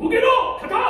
受けろ方